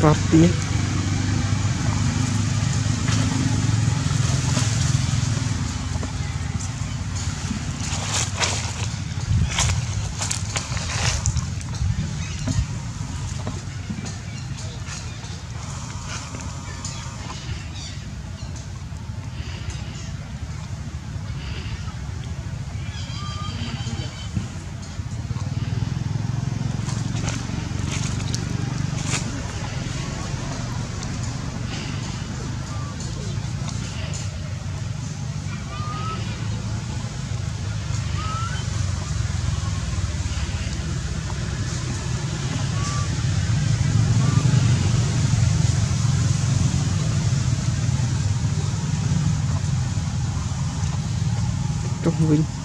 Papi. круглый.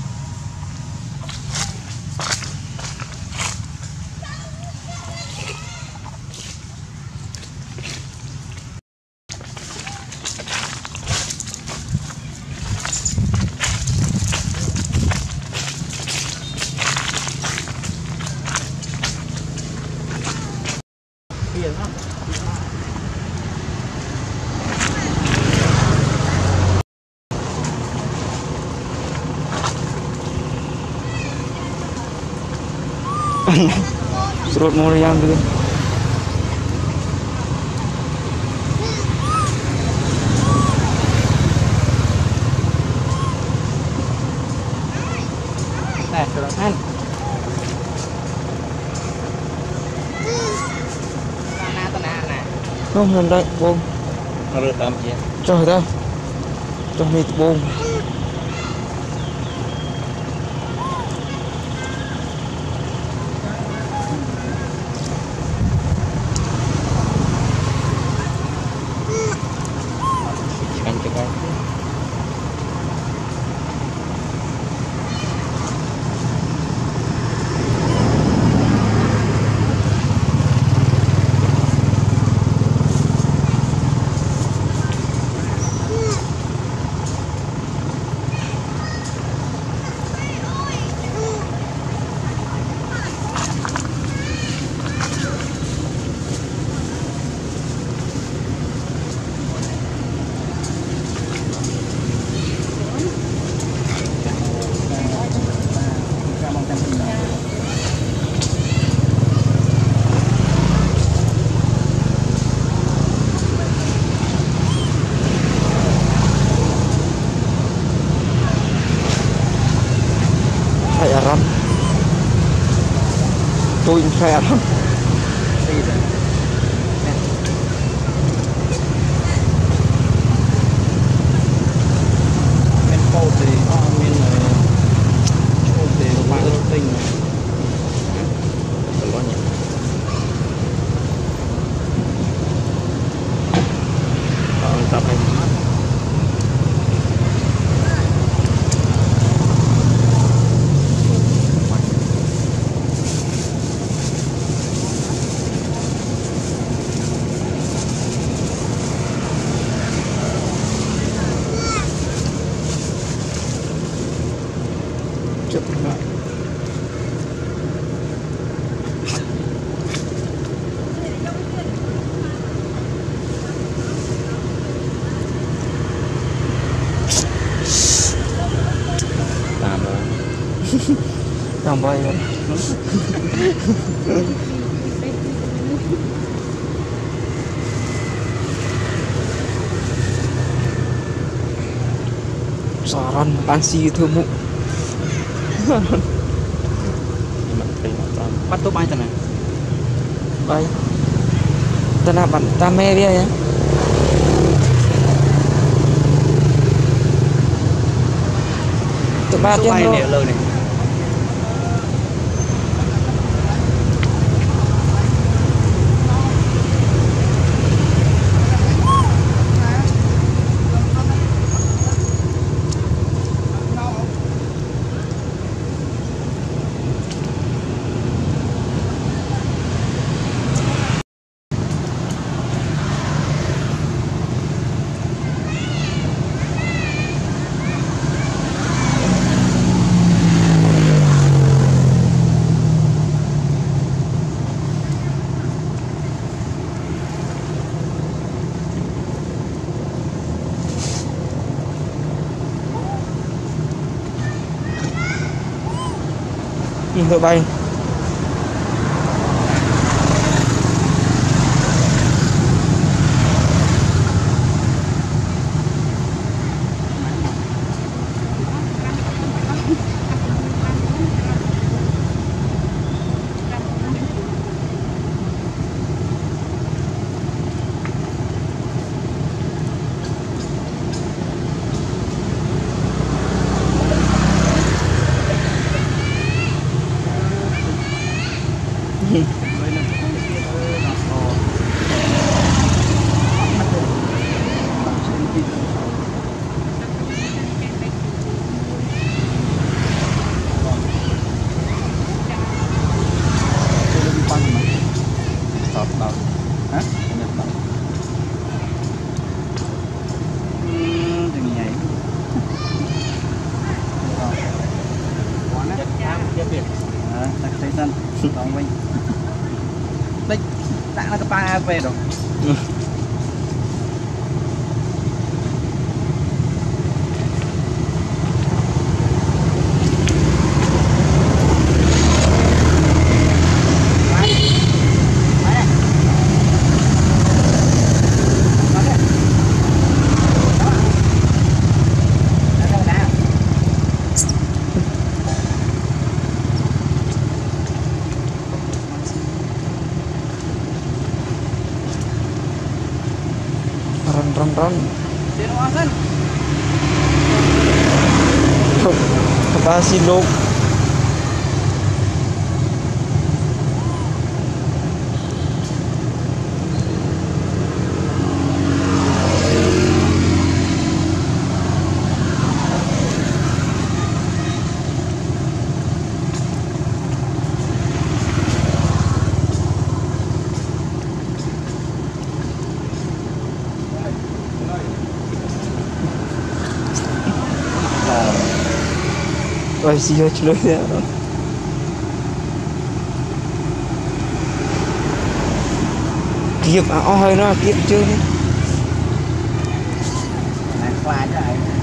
បានស្រួតមួយយ៉ាងទៀតតែស្រួតហ្នឹងនោះមិនដឹងបងរើតាមជាចុះទៅចុះនេះត្បូង 都已经了 Não, vai. Saran pansi itu mu. Bắt tốt bay tên này. Bay. Tên là bạn ta mê bia nhé. Tụi ba trên. như hơi bay សិនឡើងវិញដឹកដាក់នៅកប៉ាល់អើពេលដល់ Pasilog. Tiến hóa dân Apa sih lo chưa xì Này, lối cho anh.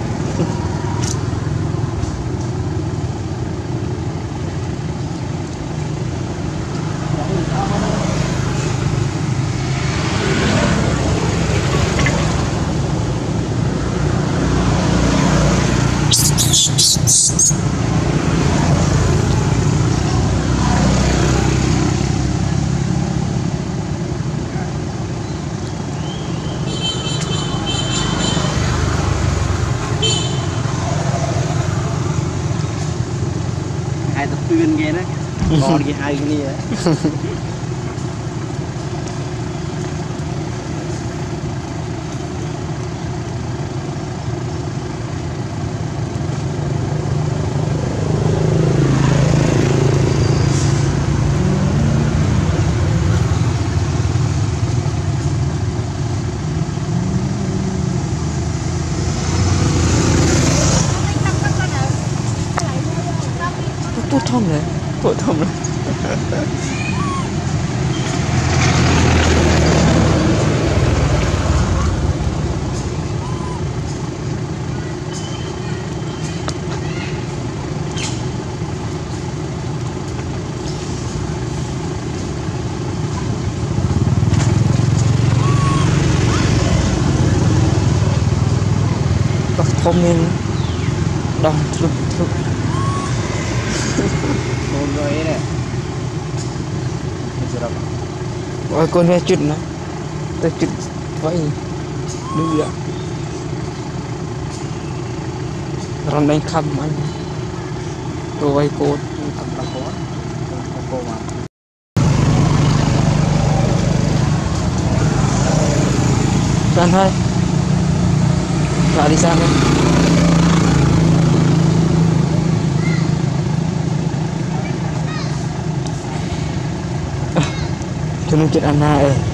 តែតឿនគេណាបងគេហៅគ្នា ท่องเลยปวดท่องเลยคมหนึ่ง Ôi, con ve chụt nó. Tôi chụt vậy Đúng vậy Rắn đánh khăm anh Tôi quay cốt tập tập cố tập cố mà Lại dạ, đi sang đây. Tunjuk anak eh